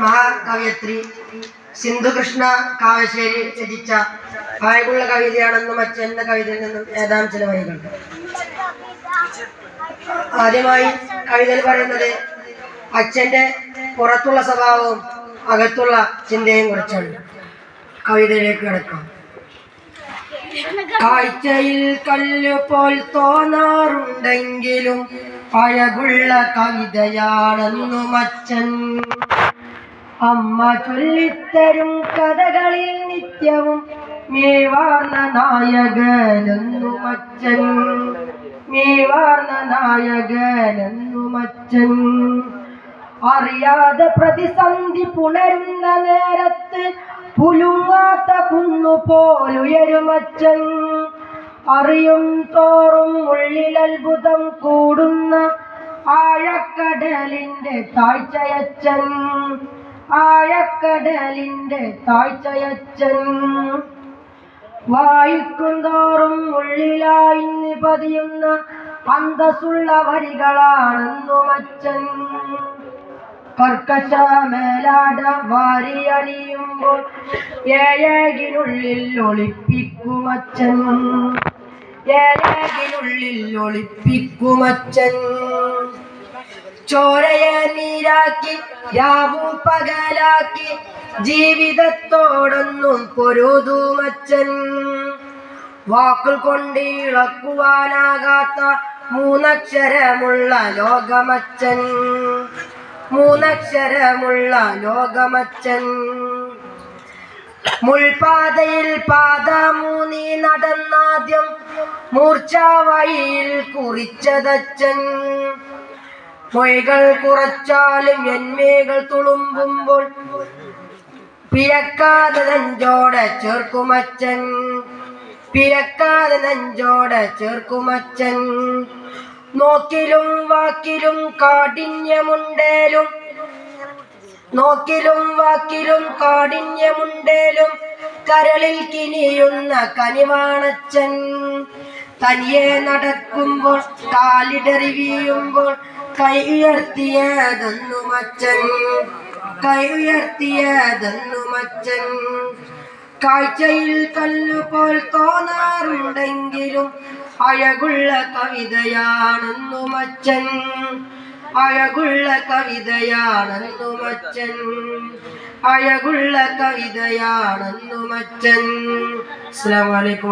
മഹാകവയത്രി സിന്ധുകൃഷ്ണ കാവശ്ശേരി രചിച്ച ആയകുള്ള കവിതയാണെന്നും അച്ഛന്റെ കവിതയിൽ നിന്നും ഏതാനും ചില വരികൾ ആദ്യമായി കവിതയിൽ പറയുന്നത് അച്ഛന്റെ പുറത്തുള്ള സ്വഭാവവും അകത്തുള്ള ചിന്തയും കുറിച്ചാണ് കവിതയിലേക്ക് കിടക്കാം കാഴ്ചയിൽ കല്ല് പോൽ തോന്നാറുണ്ടെങ്കിലും അഴകുള്ള കവിതയാണെന്നു അച്ഛൻ അമ്മ ചൊല്ലിത്തരും കഥകളിൽ നിത്യവും മേവാർന്ന നായകനെന്നു അച്ഛൻ മേവാർന്ന നായകനെന്നു അച്ഛൻ അറിയാതെ പ്രതിസന്ധി പുണരുന്ന നേരത്ത് പുലുങ്ങാത്ത കുന്നു പോലുയരുമച്ചൻ അറിയും തോറും ഉള്ളിൽ അത്ഭുതം കൂടുന്ന ആഴക്കടലിന്റെ താഴ്ചയച്ചൻ. ആഴക്കടലിന്റെ താഴ്ചയച്ചൻ. വായിക്കും തോറും ഉള്ളിലായി പതിയുന്ന അന്തസ്സുള്ള വരികളാണെന്നു കർക്കശ മേലാട വാരിയണിയുമ്പോൾ ഏഴകിനുള്ളിൽ ഒളിപ്പിക്കുമച്ചൻ ഏഴകിനുള്ളിൽ ഒളിപ്പിക്കുമച്ചൻ ചോരയെ നീരാക്കി രാവു പകലാക്കി ജീവിതത്തോടൊന്നും പൊരുതുമച്ചൻ വാക്കുകൾ കൊണ്ട് ഇളക്കുവാനാകാത്ത മൂന്നക്ഷരമുള്ള ലോകമച്ചൻ മൂന്നക്ഷരമുള്ള ലോകമച്ചൻ. മുൾപാതയിൽ പാത മൂന്നി നടന്നാദ്യം മൂർച്ചാവഴിയിൽ കുറിച്ചതച്ചൻ. മൊയ്കൾ കുറച്ചാലും എന്മേകൾ തുളുമ്പുമ്പോൾ പിഴക്കാതെ നെഞ്ചോടെ ചേർക്കുമച്ചൻ. പിഴക്കാതെ നെഞ്ചോടെ ചേർക്കുമച്ചൻ. നോക്കിലും വാക്കിലും കാഠിന്യമുണ്ടേലും. നോക്കിലും വാക്കിലും കാഠിന്യമുണ്ടേലും. കരളിൽ കിനിയുന്ന കനിവാണച്ചൻ. തനിയെ നടക്കുമ്പോൾ കാലിടറി വീഴുമ്പോൾ കൈ ഉയർത്തിയതെന്നുമച്ചൻ. കൈ ഉയർത്തിയതെന്നുമച്ചൻ. കാഴ്ചയിൽ കല്ലുപോൽ തോന്നാറുണ്ടെങ്കിലും അഴകുള്ള കവിതയാണെന്നു മച്ചൻ അഴകുള്ള കവിതയാണെന്നു മച്ചൻ അഴകുള്ള കവിതയാണെന്നുമച്ചൻ. അസ്സാം വലൈക്കും